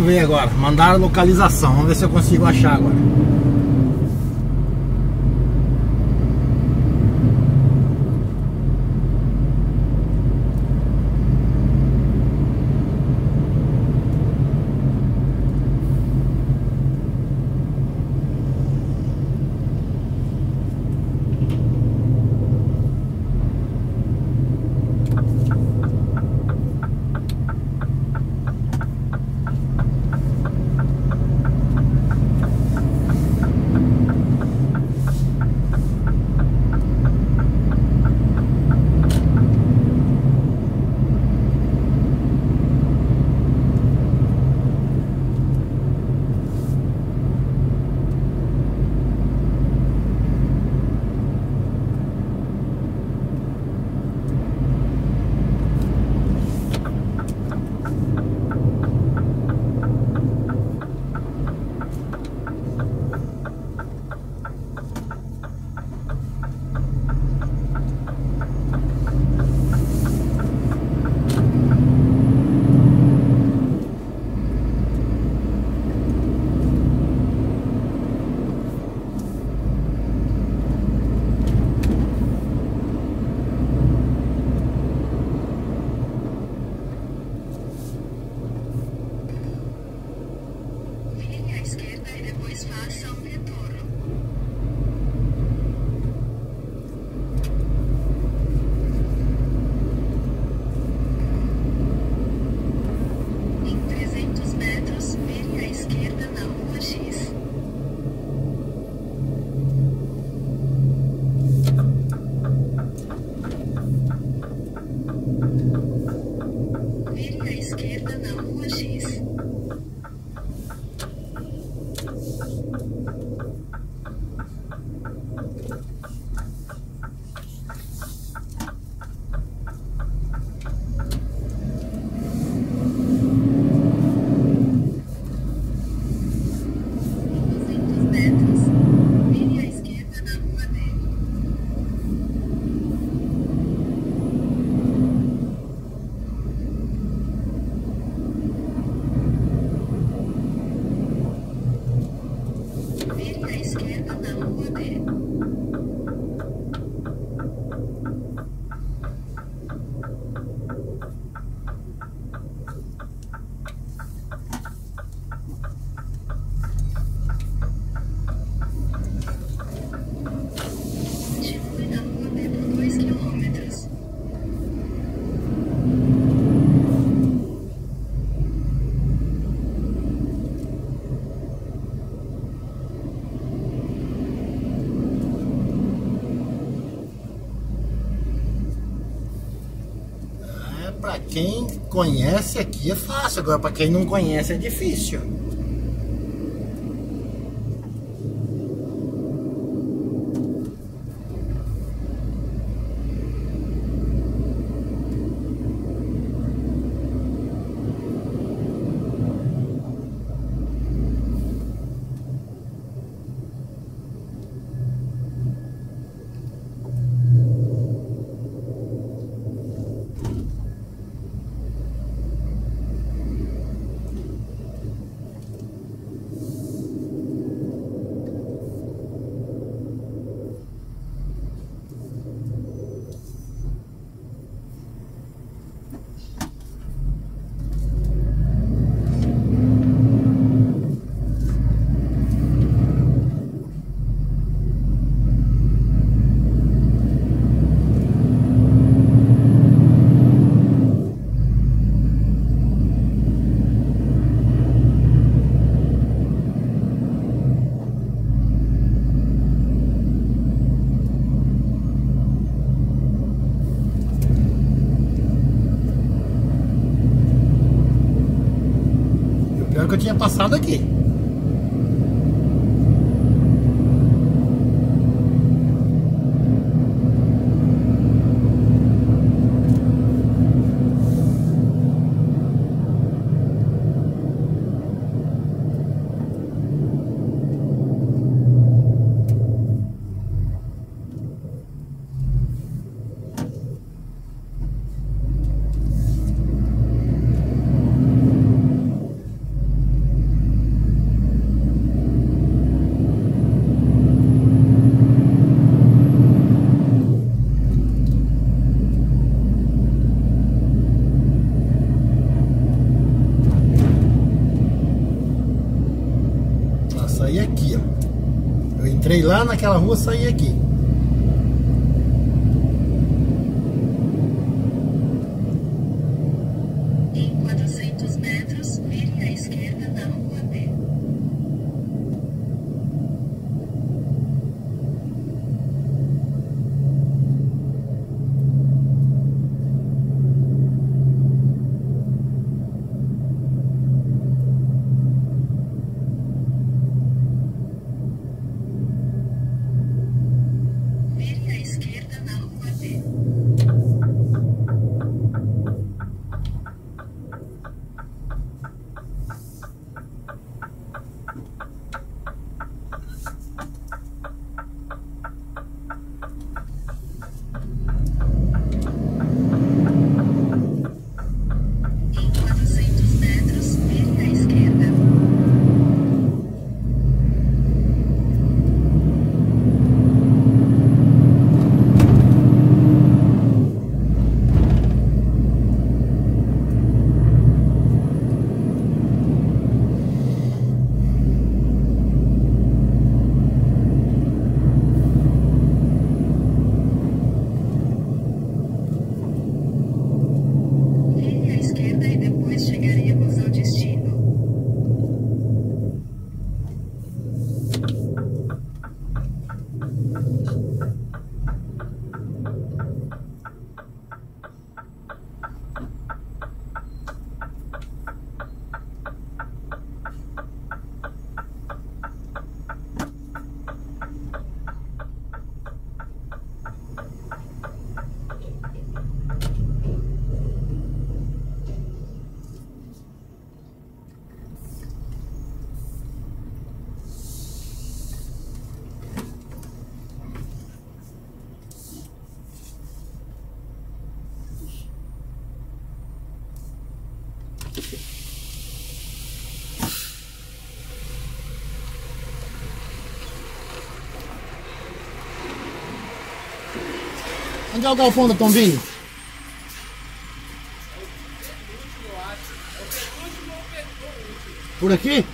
Vamos ver agora. Mandaram localização. Vamos ver se eu consigo achar agora. Conhece aqui é fácil, agora pra quem não conhece é difícil. Que eu tinha passado aqui. Lá naquela rua, saí aqui. Onde é o galpão da Tombini? Por aqui?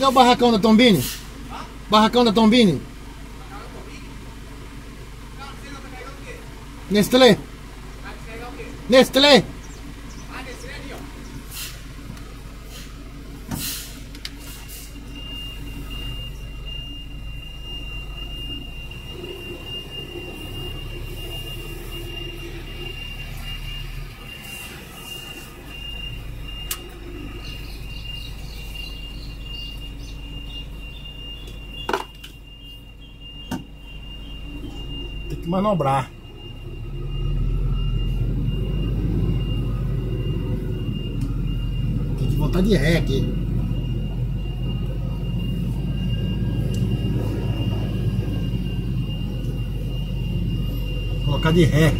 É o barracão da Tombini? Barracão da Tombini? Nestlé? Nestlé? Manobrar. Tem que voltar de ré aqui. Colocar de ré.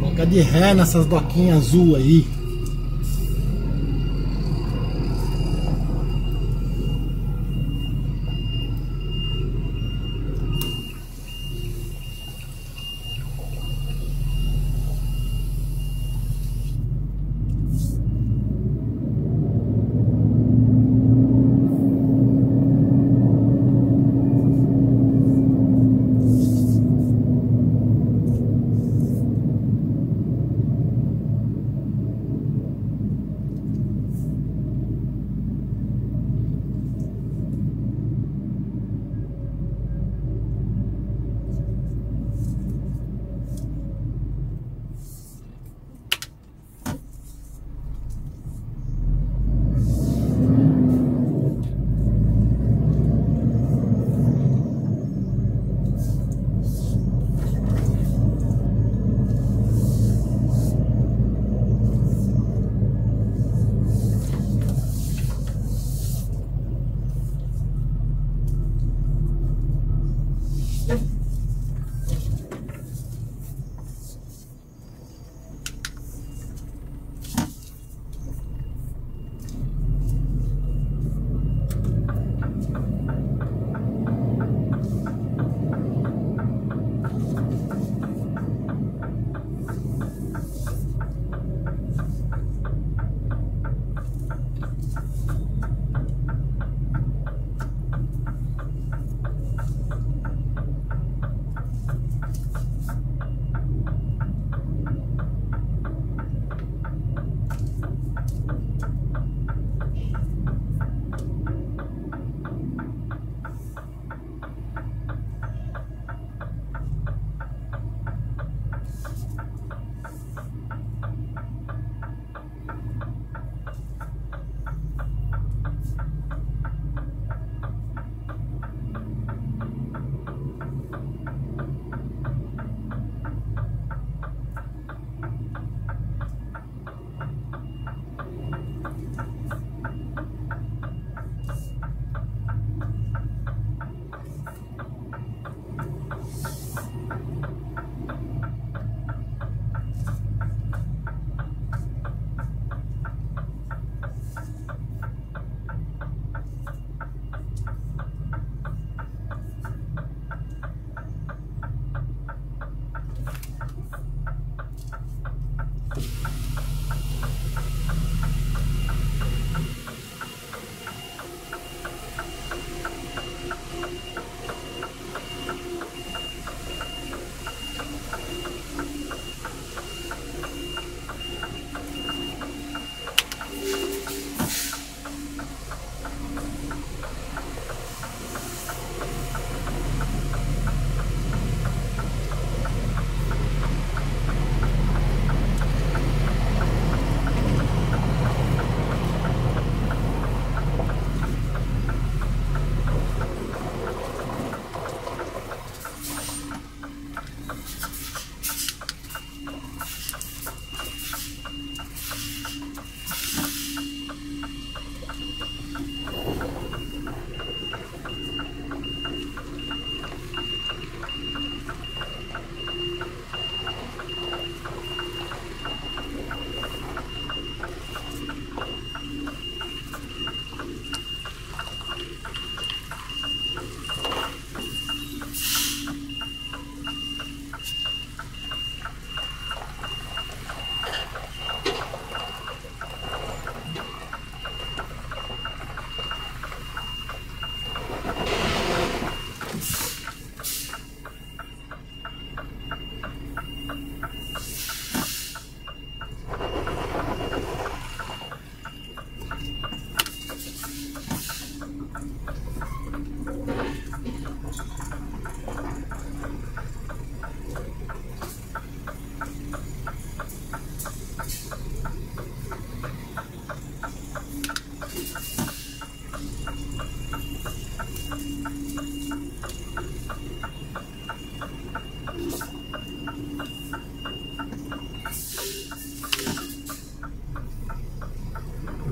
Colocar de ré nessas doquinhas azul aí.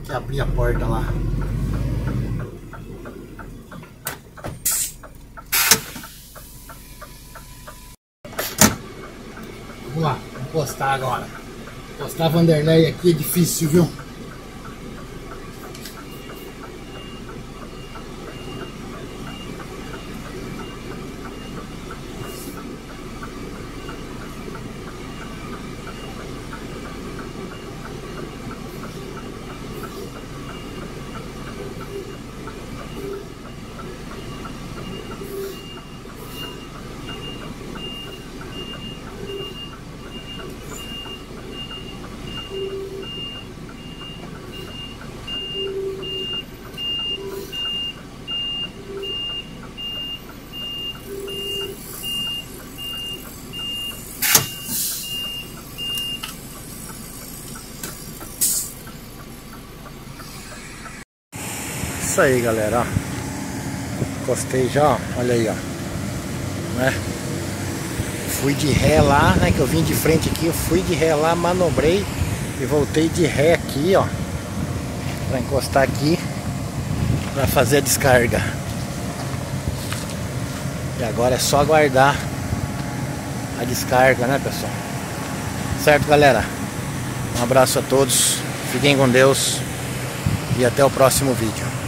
Que abrir a porta lá. Vamos lá, vamos postar agora. Postar Vanderlei aqui é difícil, viu? Isso aí, galera. Encostei já, olha aí, ó. Né? Fui de ré lá, né? Que eu vim de frente aqui, eu fui de ré lá, manobrei e voltei de ré aqui, ó. Pra encostar aqui, pra fazer a descarga. E agora é só aguardar a descarga, né, pessoal? Certo, galera? Um abraço a todos. Fiquem com Deus. E até o próximo vídeo.